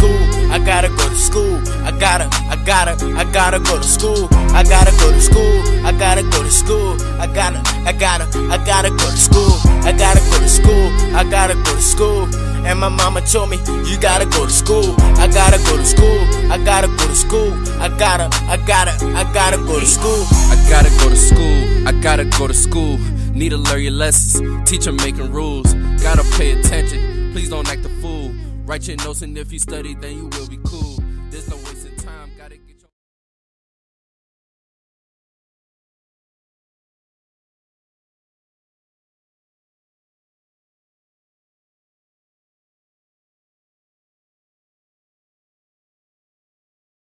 I gotta go to school. I gotta, I gotta, I gotta go to school. I gotta go to school. I gotta go to school. I gotta, I gotta, I gotta go to school. I gotta go to school. I gotta go to school. And my mama told me, you gotta go to school. I gotta go to school. I gotta go to school. I gotta, I gotta, I gotta go to school. I gotta go to school. I gotta go to school. Need to learn your lessons. Teacher making rules. Gotta pay attention. Please don't act a fool. Write your notes, and if you study, then you will be cool.